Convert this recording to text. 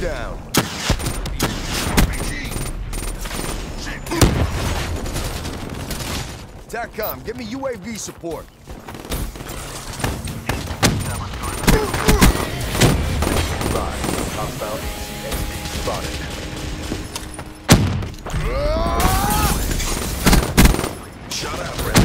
down. TACCOM, give me UAV support. Shut up, Red.